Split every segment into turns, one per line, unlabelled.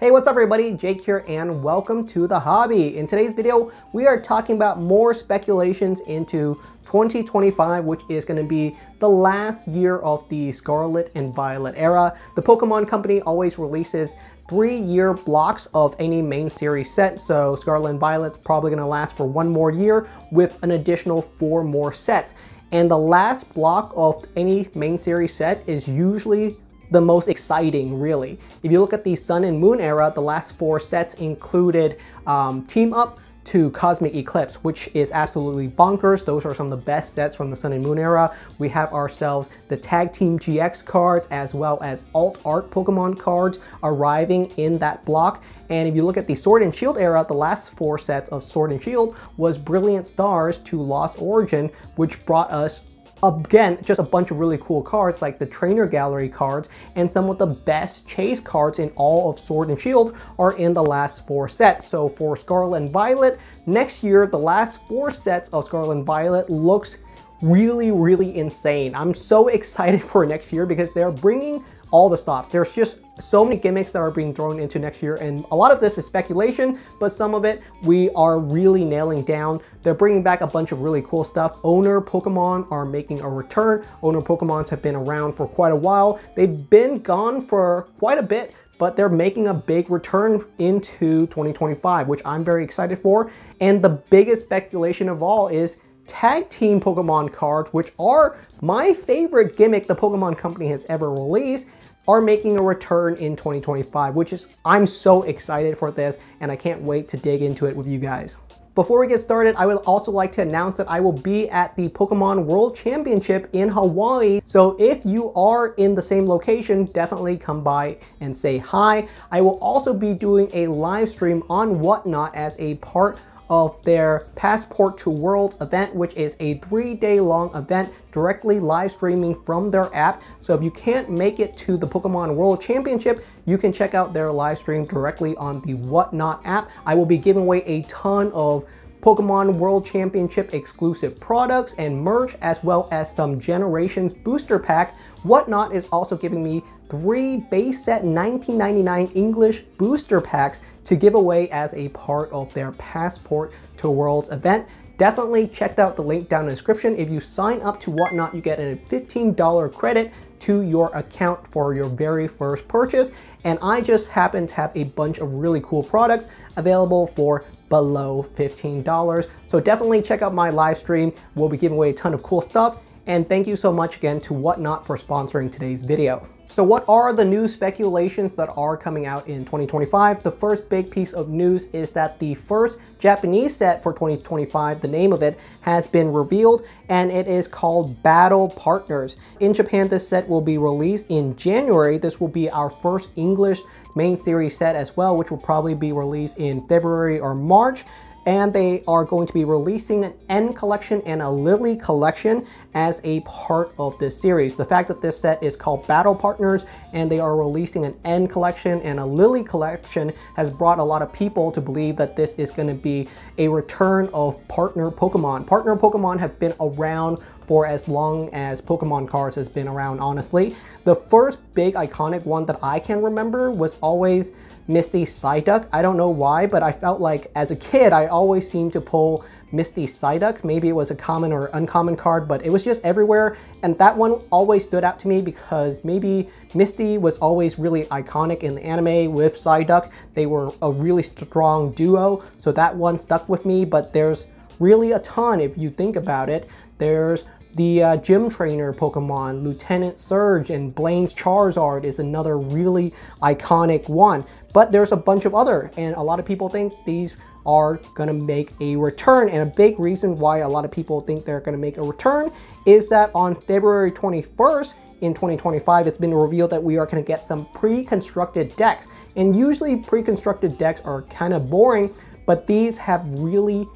Hey, what's up everybody? Jake here and welcome to The Hobby. In today's video, we are talking about more speculations into 2025, which is going to be the last year of the Scarlet and Violet era. The Pokemon Company always releases three-year blocks of any main series set, so Scarlet and Violet's probably going to last for one more year with an additional four more sets. And the last block of any main series set is usually the most exciting, really. If you look at the Sun and Moon era, the last four sets included um, Team Up, to Cosmic Eclipse, which is absolutely bonkers. Those are some of the best sets from the Sun and Moon era. We have ourselves the Tag Team GX cards as well as Alt Art Pokemon cards arriving in that block. And if you look at the Sword and Shield era, the last four sets of Sword and Shield was Brilliant Stars to Lost Origin, which brought us Again, just a bunch of really cool cards like the Trainer Gallery cards and some of the best chase cards in all of Sword and Shield are in the last four sets. So for Scarlet and Violet, next year, the last four sets of Scarlet and Violet looks really, really insane. I'm so excited for next year because they're bringing all the stops. There's just so many gimmicks that are being thrown into next year and a lot of this is speculation, but some of it we are really nailing down. They're bringing back a bunch of really cool stuff. Owner Pokemon are making a return. Owner Pokemons have been around for quite a while. They've been gone for quite a bit, but they're making a big return into 2025, which I'm very excited for. And the biggest speculation of all is tag team Pokemon cards, which are my favorite gimmick the Pokemon Company has ever released are making a return in 2025, which is, I'm so excited for this and I can't wait to dig into it with you guys. Before we get started, I would also like to announce that I will be at the Pokemon World Championship in Hawaii. So if you are in the same location, definitely come by and say hi. I will also be doing a live stream on Whatnot as a part of their Passport to Worlds event, which is a three day long event directly live streaming from their app. So if you can't make it to the Pokemon World Championship, you can check out their live stream directly on the Whatnot app. I will be giving away a ton of Pokemon World Championship exclusive products and merch, as well as some Generations booster pack. Whatnot is also giving me three base set 1999 English booster packs to give away as a part of their Passport to Worlds event. Definitely check out the link down in the description. If you sign up to Whatnot, you get a $15 credit to your account for your very first purchase. And I just happen to have a bunch of really cool products available for below $15. So definitely check out my live stream. We'll be giving away a ton of cool stuff. And thank you so much again to Whatnot for sponsoring today's video. So what are the new speculations that are coming out in 2025? The first big piece of news is that the first Japanese set for 2025, the name of it, has been revealed and it is called Battle Partners. In Japan, this set will be released in January. This will be our first English main series set as well, which will probably be released in February or March and they are going to be releasing an N collection and a Lily collection as a part of this series. The fact that this set is called Battle Partners and they are releasing an N collection and a Lily collection has brought a lot of people to believe that this is going to be a return of partner Pokemon. Partner Pokemon have been around for as long as Pokemon cards has been around, honestly. The first big iconic one that I can remember was always Misty Psyduck. I don't know why, but I felt like as a kid, I always seemed to pull Misty Psyduck. Maybe it was a common or uncommon card, but it was just everywhere. And that one always stood out to me because maybe Misty was always really iconic in the anime with Psyduck. They were a really strong duo, so that one stuck with me, but there's really a ton if you think about it. There's the uh, gym trainer Pokemon, Lieutenant Surge and Blaine's Charizard is another really iconic one. But there's a bunch of other, and a lot of people think these are gonna make a return. And a big reason why a lot of people think they're gonna make a return is that on February 21st, in 2025, it's been revealed that we are to get some pre-constructed decks. And usually pre-constructed decks are kind of boring, but these have really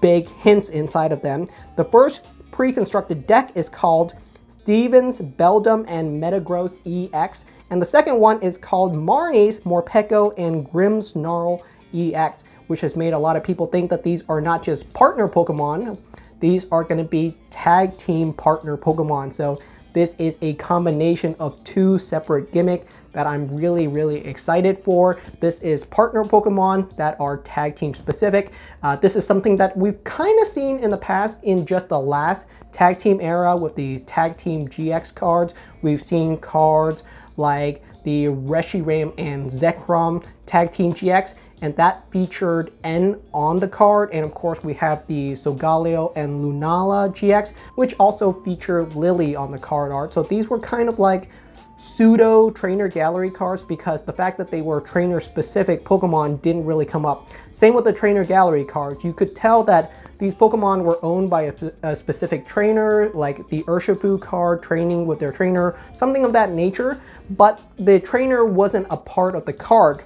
big hints inside of them. The first pre-constructed deck is called Stevens, Beldum, and Metagross EX. And the second one is called Marnie's Morpeko and Grimmsnarl EX, which has made a lot of people think that these are not just partner Pokemon, these are going to be tag team partner Pokemon. So this is a combination of two separate gimmick that I'm really, really excited for. This is partner Pokemon that are tag team specific. Uh, this is something that we've kind of seen in the past in just the last tag team era with the tag team GX cards. We've seen cards like the Reshiram and Zekrom tag team GX and that featured N on the card. And of course, we have the Solgaleo and Lunala GX, which also feature Lily on the card art. So these were kind of like pseudo trainer gallery cards because the fact that they were trainer specific Pokemon didn't really come up. Same with the trainer gallery cards. You could tell that these Pokemon were owned by a, a, specific trainer, like the Urshifu card, training with their trainer, something of that nature, but the trainer wasn't a part of the card.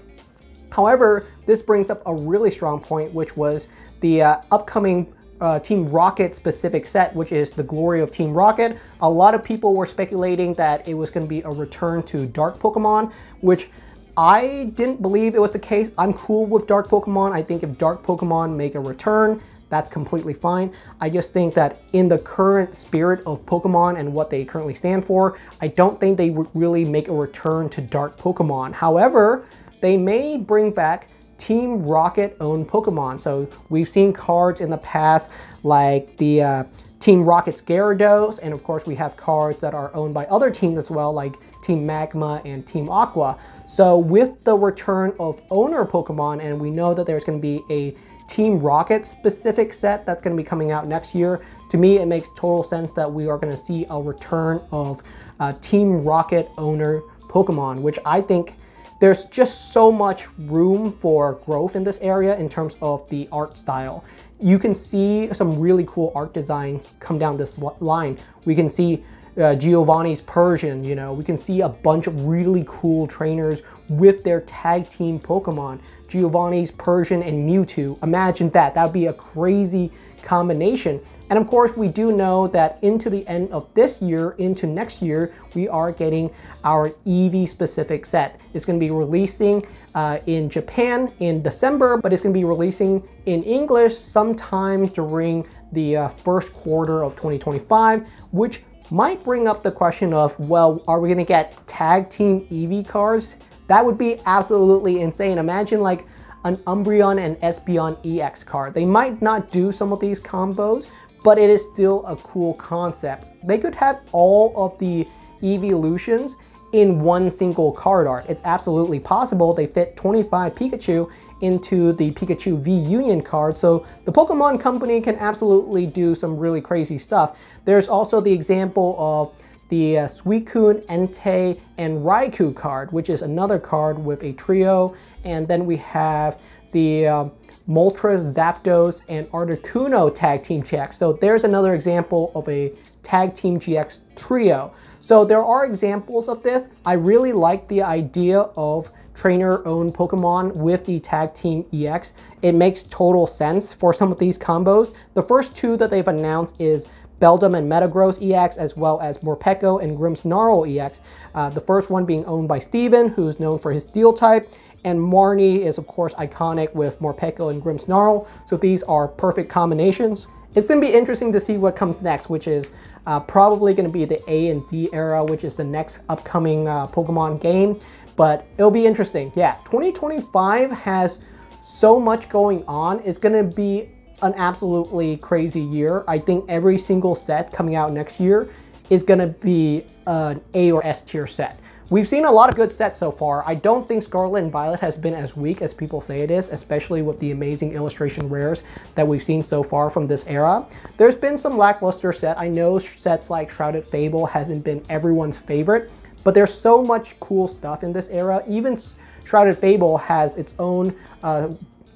However, this brings up a really strong point, which was the uh, upcoming uh, Team Rocket specific set, which is the Glory of Team Rocket. A lot of people were speculating that it was going to be a return to Dark Pokemon, which I didn't believe it was the case. I'm cool with Dark Pokemon. I think if Dark Pokemon make a return, that's completely fine. I just think that in the current spirit of Pokemon and what they currently stand for, I don't think they would really make a return to Dark Pokemon. However, they may bring back Team Rocket owned Pokemon. So we've seen cards in the past like the uh, Team Rocket's Gyarados, and of course we have cards that are owned by other teams as well, like Team Magma and Team Aqua. So with the return of owner Pokemon, and we know that there's going to be a Team Rocket specific set that's going to be coming out next year, to me it makes total sense that we are going to see a return of uh, Team Rocket owner Pokemon, which I think there's just so much room for growth in this area in terms of the art style. You can see some really cool art design come down this line. We can see uh, Giovanni's Persian, you know, we can see a bunch of really cool trainers with their tag team Pokemon. Giovanni's Persian and Mewtwo. Imagine that. That would be a crazy combination. And of course, we do know that into the end of this year, into next year, we are getting our Eevee specific set. It's going to be releasing uh, in Japan in December, but it's going to be releasing in English sometime during the uh, first quarter of 2025, which might bring up the question of, well, are we going to get tag team Eevee cars? That would be absolutely insane. Imagine like an Umbreon and Espeon EX card. They might not do some of these combos, but it is still a cool concept. They could have all of the evolutions in one single card art. It's absolutely possible. They fit 25 Pikachu into the Pikachu V Union card, so the Pokemon Company can absolutely do some really crazy stuff. There's also the example of the uh, Suicune, Entei, and Raikou card, which is another card with a trio. And then we have the uh, Moltres, Zapdos, and Articuno tag team GX. So there's another example of a tag team GX trio. So there are examples of this. I really like the idea of trainer-owned Pokemon with the Tag Team EX. It makes total sense for some of these combos. The first two that they've announced is Beldum and Metagross EX, as well as Morpeko and Grimmsnarl EX. Uh, the first one being owned by Steven, who's known for his Steel type, and Marnie is of course iconic with Morpeko and Grimmsnarl, so these are perfect combinations. It's going to be interesting to see what comes next, which is uh, probably going to be the A and Z era, which is the next upcoming uh, Pokemon game, but it'll be interesting. Yeah, 2025 has so much going on. It's going to be an absolutely crazy year. I think every single set coming out next year is going to be an A or S tier set. We've seen a lot of good sets so far. I don't think Scarlet and Violet has been as weak as people say it is, especially with the amazing illustration rares that we've seen so far from this era. There's been some lackluster set. I know sets like Shrouded Fable hasn't been everyone's favorite, but there's so much cool stuff in this era. Even Shrouded Fable has its own uh,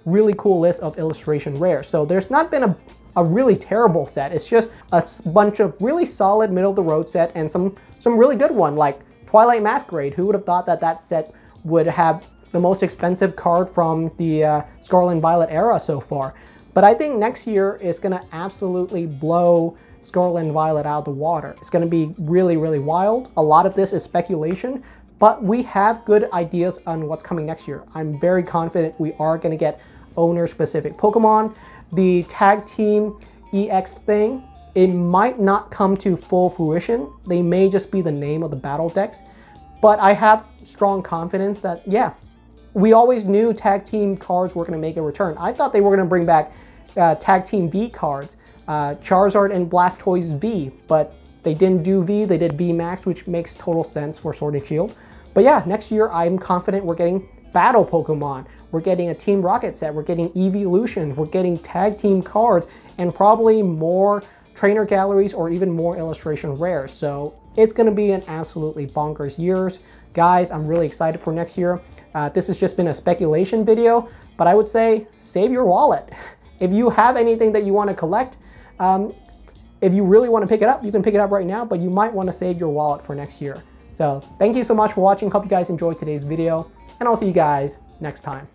really cool list of illustration rares. So there's not been a, a really terrible set. It's just a bunch of really solid middle of the road set and some, some really good one like Twilight Masquerade. Who would have thought that that set would have the most expensive card from the uh, Scarlet and Violet era so far. But I think next year is going to absolutely blow Scarlet and Violet out of the water. It's going to be really, really wild. A lot of this is speculation, but we have good ideas on what's coming next year. I'm very confident we are going to get owner-specific Pokemon. The tag team EX thing, it might not come to full fruition. They may just be the name of the battle decks, But I have strong confidence that, yeah, we always knew tag team cards were going to make a return. I thought they were going to bring back uh, tag team V cards, uh, Charizard and Blastoise V, but they didn't do V, they did V Max, which makes total sense for Sword and Shield. But yeah, next year I'm confident we're getting battle Pokemon, we're getting a Team Rocket set, we're getting Evolution, we're getting tag team cards, and probably more trainer galleries or even more illustration rares. So it's going to be an absolutely bonkers years. Guys, I'm really excited for next year. Uh, this has just been a speculation video, but I would say save your wallet. If you have anything that you want to collect, um, if you really want to pick it up, you can pick it up right now, but you might want to save your wallet for next year. So thank you so much for watching. Hope you guys enjoyed today's video, and I'll see you guys next time.